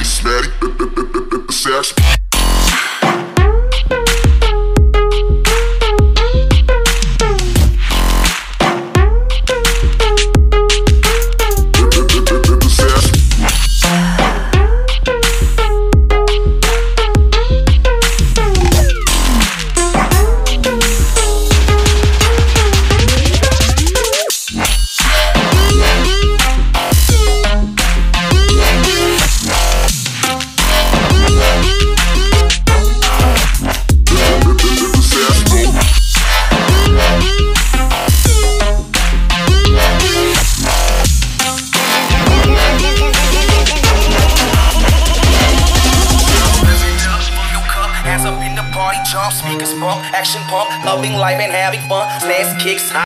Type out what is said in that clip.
charismatic, sash. up in the party, jump, speakers bump, action pump, loving life and having fun, fast kicks. High.